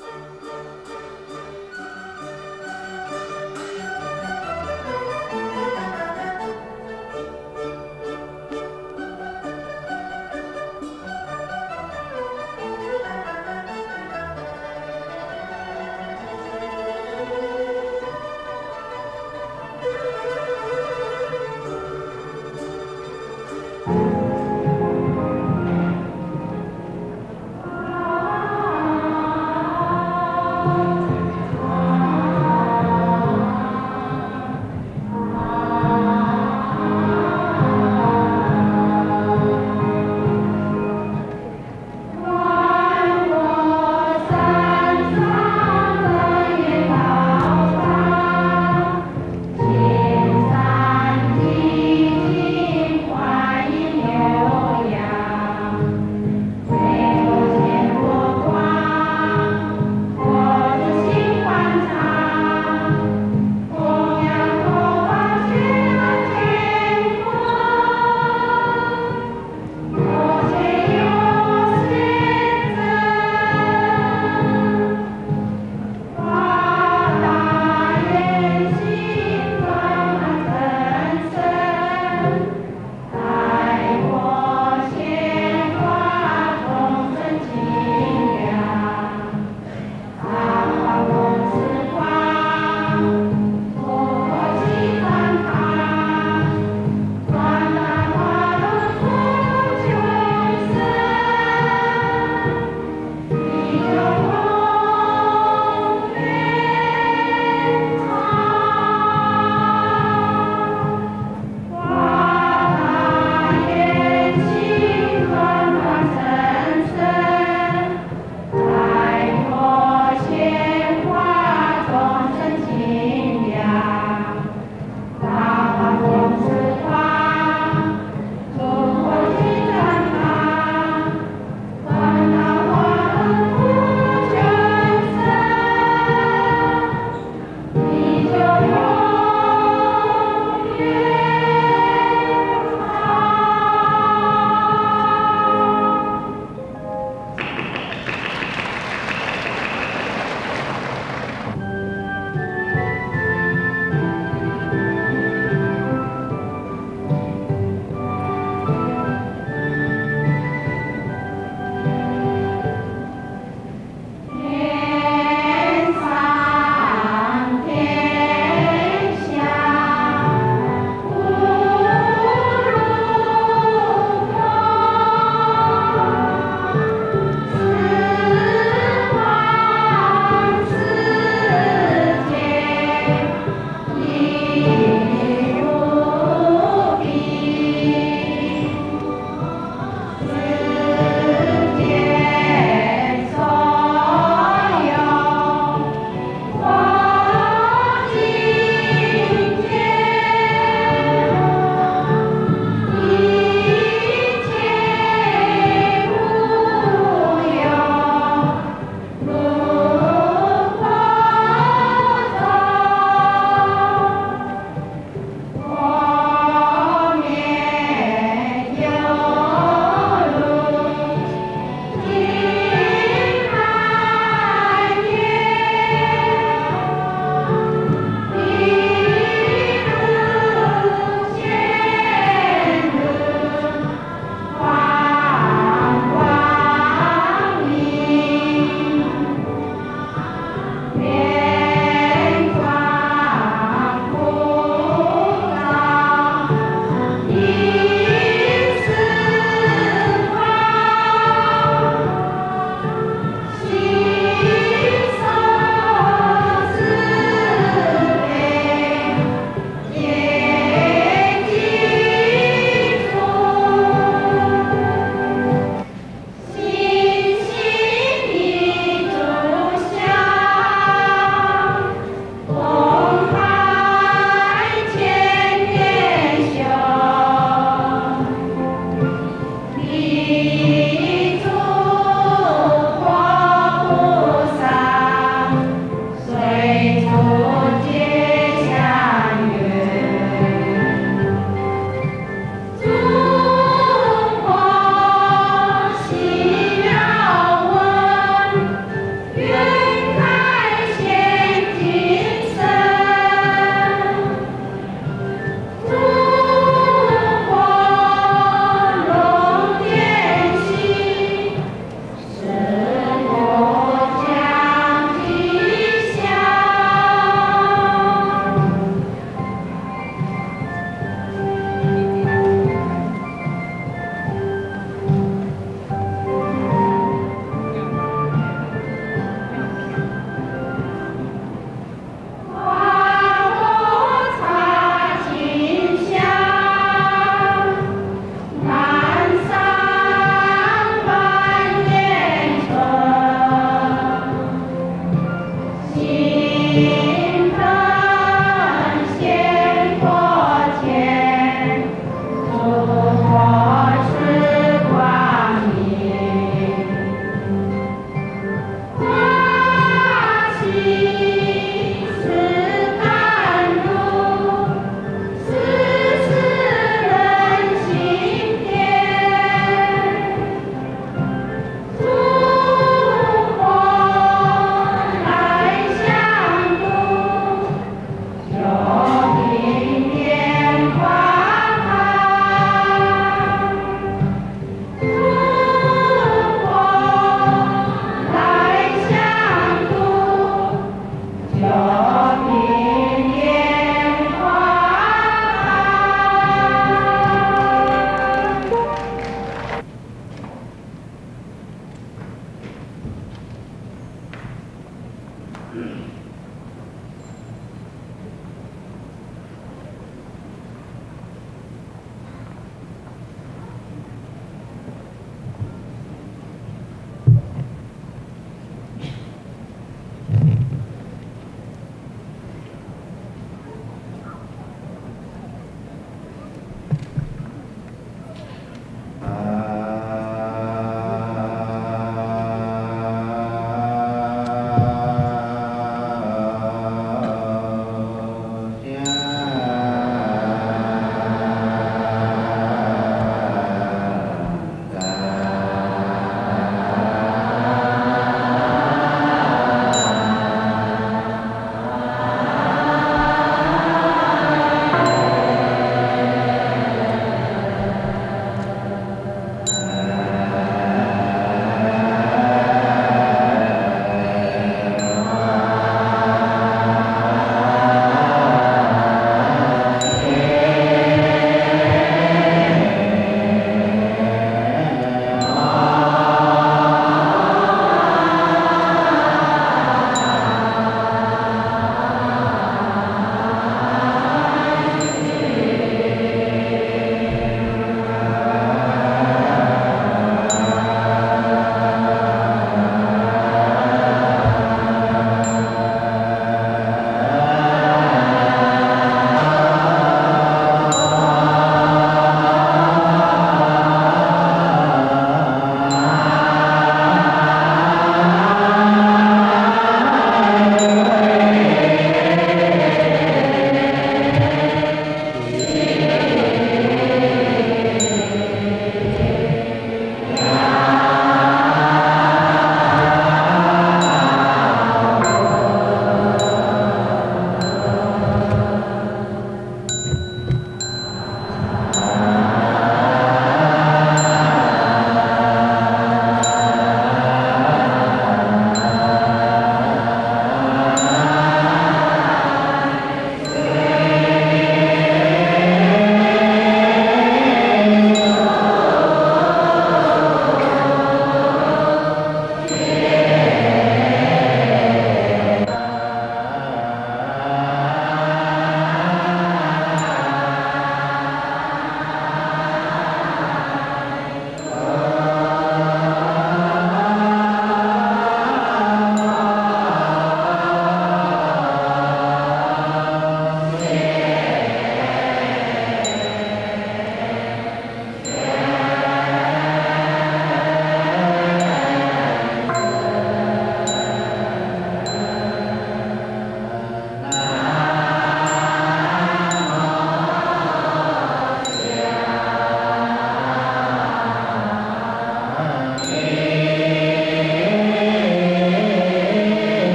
No!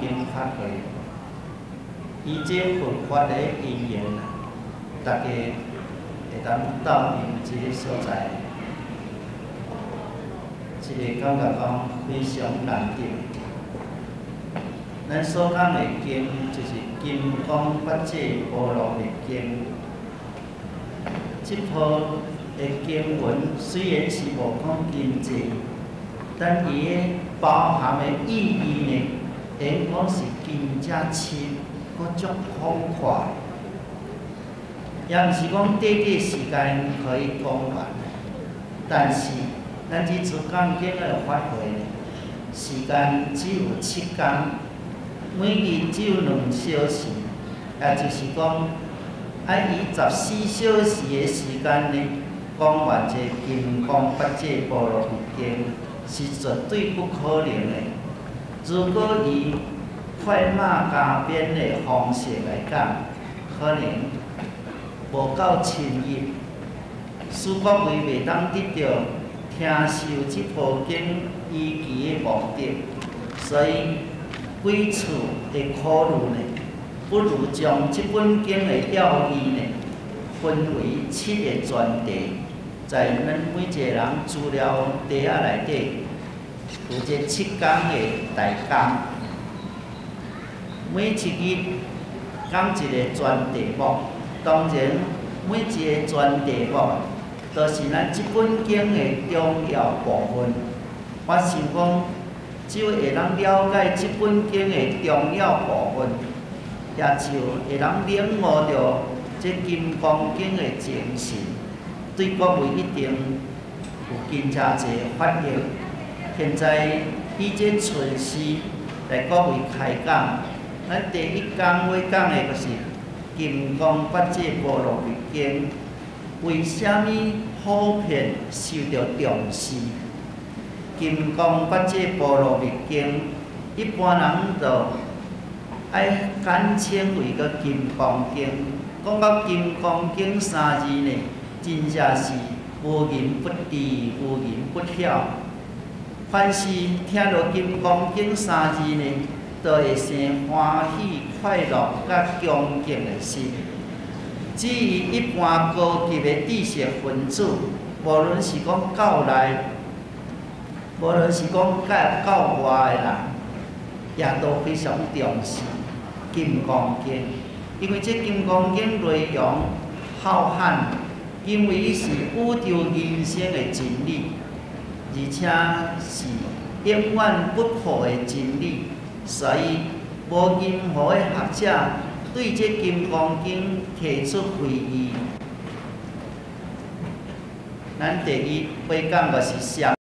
经法会，以这佛法的因缘，大家会当到因这个所在，一个感觉讲非常难得。咱所讲的经，就是《金刚不解波罗蜜经》，这部。的经文虽然是无讲经济，但伊包含的意义呢，应讲是更加深，搁足广阔。也毋是讲短短时间可以讲完，但是咱这次讲经的法会，时间只有七天，每日只有两小时，也就是讲，爱以十四小时的时间呢。讲完这金刚八戒波罗蜜经是绝对不可能的。如果以快马加鞭的方式来讲，可能无够深入。苏国为未当得到听受这部经依据的目的，所以几次的考虑呢，不如将这本经的要义呢，分为七个专题。在咱每一个人资料底下内底，有一个七天的大工，每一日讲一个专题目。当然，每一个专题目都是咱这本经的重要部分。我想讲，只要会当了解这本经的重要部分，也就会当领悟到这《金刚经》的精神。对各位一定有更加侪发现。现在以这顺序来各位开讲，咱第一讲要讲的就是《金刚不解波罗蜜经》，为什么普遍受到重视？《金刚不解波罗蜜经》一般人就爱简称为个《金刚经》，讲到《金刚经》三字呢？真正是无人不知，无人不晓。凡是听到《金刚经》三字呢，都会生欢喜、快乐、甲恭敬的心。至于一般高级的知识分子，无论是讲教内，无论是讲教教外的人，也都非常重视《金刚经》，因为这《金刚经》内容浩瀚。因为伊是宇宙人生的真理，而且是永远不破的真理，所以无任何的学者对这《金刚经》提出怀疑。咱第一要讲的是相？